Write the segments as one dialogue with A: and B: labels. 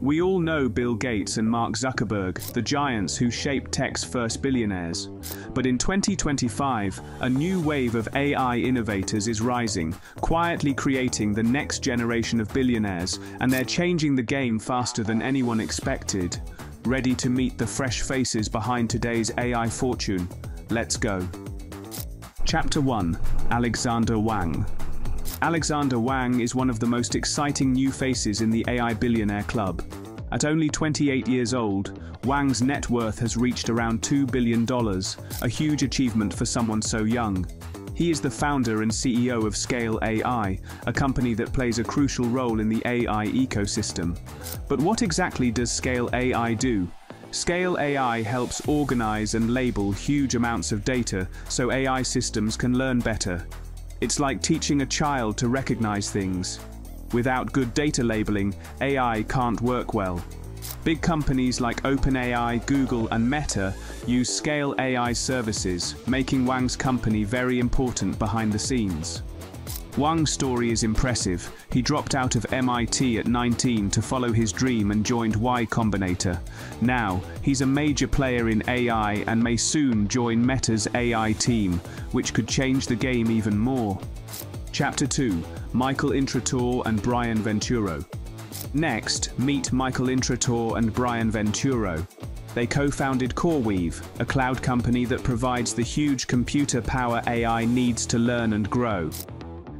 A: We all know Bill Gates and Mark Zuckerberg, the giants who shaped tech's first billionaires. But in 2025, a new wave of AI innovators is rising, quietly creating the next generation of billionaires, and they're changing the game faster than anyone expected. Ready to meet the fresh faces behind today's AI fortune? Let's go. Chapter 1 Alexander Wang Alexander Wang is one of the most exciting new faces in the AI billionaire club. At only 28 years old, Wang's net worth has reached around $2 billion, a huge achievement for someone so young. He is the founder and CEO of Scale AI, a company that plays a crucial role in the AI ecosystem. But what exactly does Scale AI do? Scale AI helps organize and label huge amounts of data so AI systems can learn better, it's like teaching a child to recognize things. Without good data labeling, AI can't work well. Big companies like OpenAI, Google and Meta use Scale AI services, making Wang's company very important behind the scenes. Wang's story is impressive. He dropped out of MIT at 19 to follow his dream and joined Y Combinator. Now, he's a major player in AI and may soon join Meta's AI team, which could change the game even more. Chapter 2 Michael Intrator and Brian Venturo. Next, meet Michael Intrator and Brian Venturo. They co-founded CoreWeave, a cloud company that provides the huge computer power AI needs to learn and grow.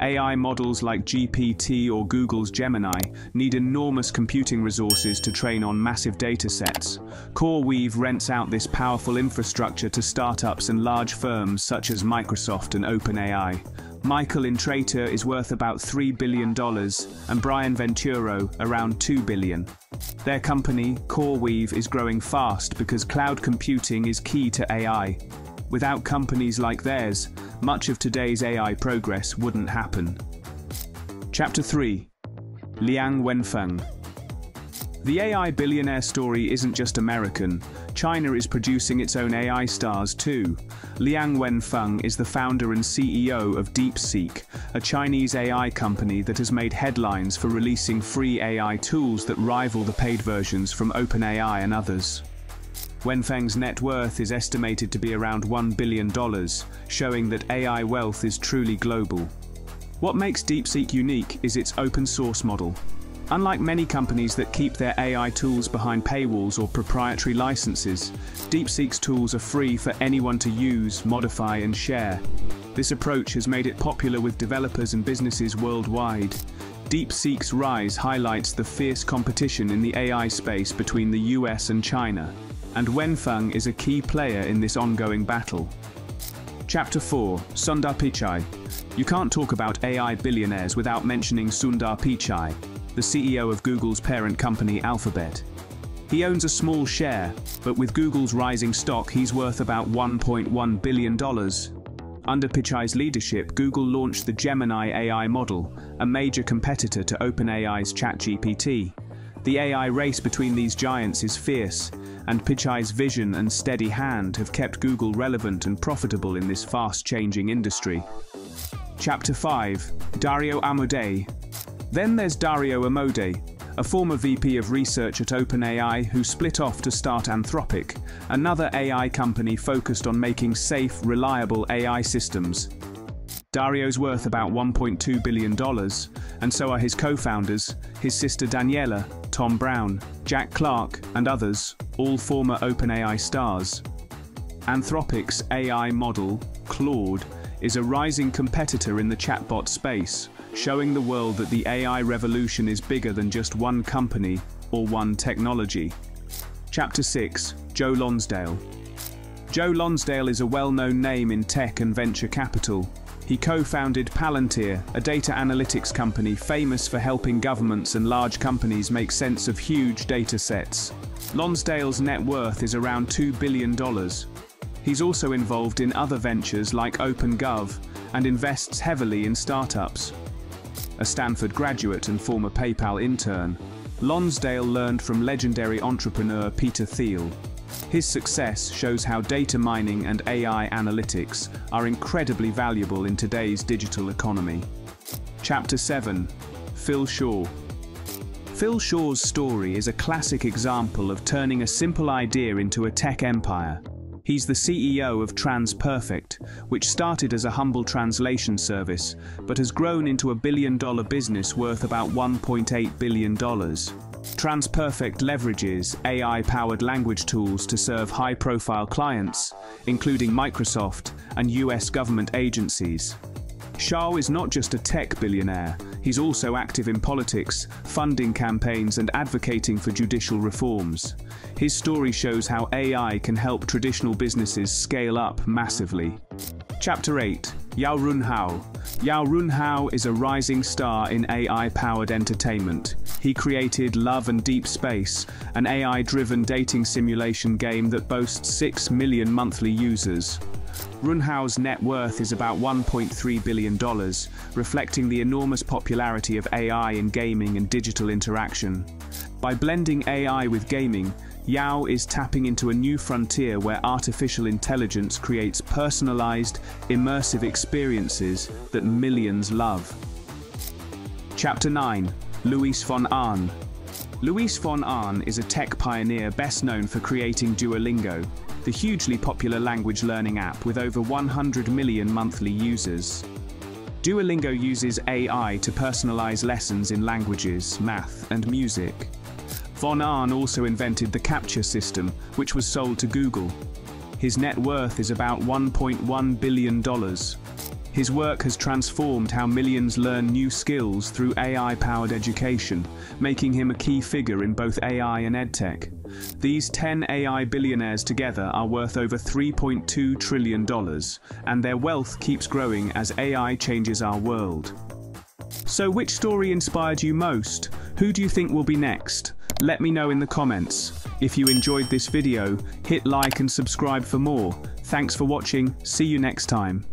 A: AI models like GPT or Google's Gemini need enormous computing resources to train on massive datasets. CoreWeave rents out this powerful infrastructure to startups and large firms such as Microsoft and OpenAI. Michael Intrator is worth about $3 billion and Brian Venturo around 2 billion. Their company, CoreWeave, is growing fast because cloud computing is key to AI. Without companies like theirs, much of today's AI progress wouldn't happen. Chapter 3 Liang Wenfeng The AI billionaire story isn't just American. China is producing its own AI stars too. Liang Wenfeng is the founder and CEO of DeepSeek, a Chinese AI company that has made headlines for releasing free AI tools that rival the paid versions from OpenAI and others. Wenfeng's net worth is estimated to be around $1 billion, showing that AI wealth is truly global. What makes DeepSeek unique is its open source model. Unlike many companies that keep their AI tools behind paywalls or proprietary licenses, DeepSeek's tools are free for anyone to use, modify and share. This approach has made it popular with developers and businesses worldwide. DeepSeek's rise highlights the fierce competition in the AI space between the US and China and Wenfeng is a key player in this ongoing battle. Chapter 4 Sundar Pichai You can't talk about AI billionaires without mentioning Sundar Pichai, the CEO of Google's parent company Alphabet. He owns a small share, but with Google's rising stock, he's worth about $1.1 billion. Under Pichai's leadership, Google launched the Gemini AI model, a major competitor to OpenAI's ChatGPT. The AI race between these giants is fierce, and Pichai's vision and steady hand have kept Google relevant and profitable in this fast-changing industry. Chapter 5 Dario Amodei Then there's Dario Amodei, a former VP of research at OpenAI who split off to start Anthropic, another AI company focused on making safe, reliable AI systems. Dario's worth about $1.2 billion, and so are his co-founders, his sister Daniela, Tom Brown, Jack Clark, and others, all former OpenAI stars. Anthropic's AI model, Claude, is a rising competitor in the chatbot space, showing the world that the AI revolution is bigger than just one company or one technology. Chapter 6 Joe Lonsdale Joe Lonsdale is a well-known name in tech and venture capital, he co-founded Palantir, a data analytics company famous for helping governments and large companies make sense of huge data sets. Lonsdale's net worth is around $2 billion. He's also involved in other ventures like OpenGov and invests heavily in startups. A Stanford graduate and former PayPal intern, Lonsdale learned from legendary entrepreneur Peter Thiel, his success shows how data mining and AI analytics are incredibly valuable in today's digital economy. Chapter 7 Phil Shawe Phil Shawe's story is a classic example of turning a simple idea into a tech empire. He's the CEO of TransPerfect, which started as a humble translation service, but has grown into a billion-dollar business worth about $1.8 billion. TransPerfect leverages AI-powered language tools to serve high-profile clients, including Microsoft and US government agencies. Shao is not just a tech billionaire, he's also active in politics, funding campaigns and advocating for judicial reforms. His story shows how AI can help traditional businesses scale up massively. Chapter 8 Yao Runhao Yao Runhao is a rising star in AI-powered entertainment. He created Love and Deep Space, an AI-driven dating simulation game that boasts 6 million monthly users. Runhao's net worth is about $1.3 billion, reflecting the enormous popularity of AI in gaming and digital interaction. By blending AI with gaming, Yao is tapping into a new frontier where artificial intelligence creates personalized, immersive experiences that millions love. Chapter 9 Luis von Ahn Luis von Ahn is a tech pioneer best known for creating Duolingo, the hugely popular language learning app with over 100 million monthly users. Duolingo uses AI to personalize lessons in languages, math, and music. Von Ahn also invented the CAPTCHA system, which was sold to Google. His net worth is about $1.1 billion. His work has transformed how millions learn new skills through AI-powered education, making him a key figure in both AI and EdTech. These 10 AI billionaires together are worth over $3.2 trillion, and their wealth keeps growing as AI changes our world. So which story inspired you most? Who do you think will be next? Let me know in the comments. If you enjoyed this video, hit like and subscribe for more. Thanks for watching, see you next time.